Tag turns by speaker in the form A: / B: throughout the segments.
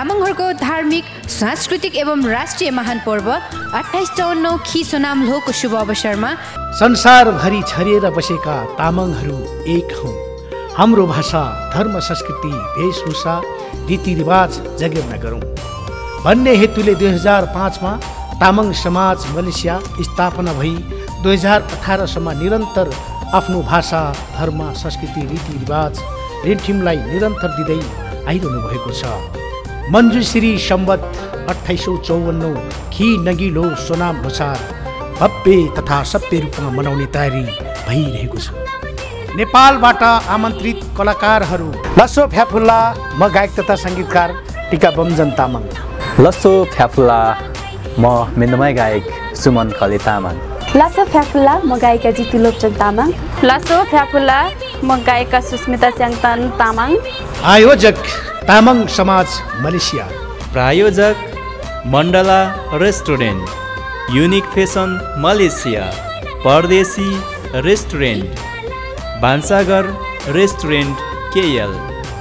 A: तामाङहरूको धार्मिक सांस्कृतिक एवं राष्ट्रिय महान पर्व अठाइस चौन्न खी सोनाम शुभ अवसरमा
B: संसारभरि छरिएर बसेका तामाङहरू एक हौँ हाम्रो भाषा धर्म संस्कृति वेशभूषा रीतिरिवाज जगेर्ना गरौँ। भन्ने हेतुले दुई हजार पाँचमा तामाङ समाज मलेसिया स्थापना भई दुई हजार अठारसम्म निरन्तर आफ्नो भाषा धर्म संस्कृति रीतिरिवाज रेन्ठिमलाई निरन्तर दिँदै आइरहनु भएको छ। मञ्जुश्री सम्बत अठाइस सौ चौवन्न खी नगिलो सोनाम लोसार भव्य तथा सभ्य रूपमा मनाउने तयारी भइरहेको छ। नेपालबाट आमन्त्रित कलाकारहरू लसो फ्याफुल्ला म गायक तथा सङ्गीतकार टिका बमजन तामाङ।
C: लस्सो फ्याफुल्ला म मिन्दमय गायक सुमन खले तामाङ।
D: लासो फ्याफुल्ला म गायिका जितु लोप्चन तामाङ।
E: लासो फ्याफुल्ला म गायिका सुस्मिता च्याङतान तामाङ।
B: आयोजक तामाङ समाज मलेसिया।
F: प्रायोजक Mandala restaurant unique fashion Malaysia Pardeshi restaurant Bhansagar restaurant KL.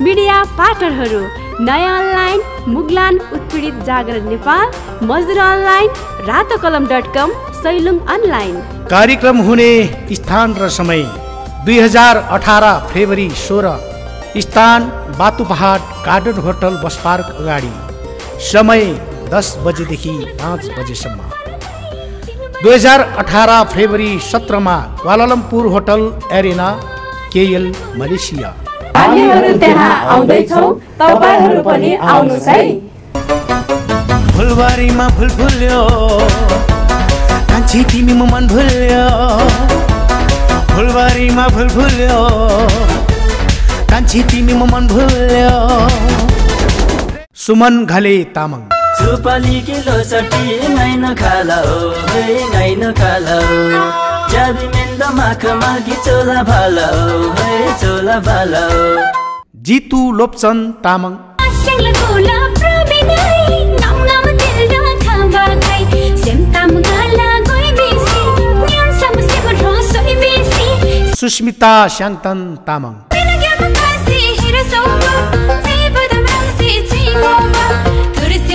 D: Media पार्टनरहरू नयाँ अनलाइन मुगलान उत्पीडित जागरण नेपाल मजदुर अनलाइन रातो कलम डट कम सैलुङ अनलाइन।
B: कार्यक्रम हुने स्थान र समय दुई हजार अठार फेब्रुअरी सोह्र। स्थान बातु पहाड गार्डन होटल बस पार्क अगाडि। समय दस बजेदेखि पाँच बजेसम्म। दुई हजार अठार फेब्रुअरी सत्रमा Kuala Lumpur hotel arena KL Malaysia.
D: हामीहरू त्यहाँ आउँदैछौ। तपाईँहरू पनि आउनुहोस् है।
B: फुलबारीमा फुल फुल्यो। कान्छी तिमी मन भुल्यो। फुलबारीमा फुल फुल्यो। तिमी मन भुल्यो। सुमन घले तामाङ।
G: किलो सटी नाइन खाला हो हे नाइन खाला हो। जाबी मेन्द माख मागी चोला भाला है चोला भाला
B: Jitu Lopchan Tamang. Susmita स्याङतन Tamang. Hayra savunma Teybe de mensi için olma Tırısı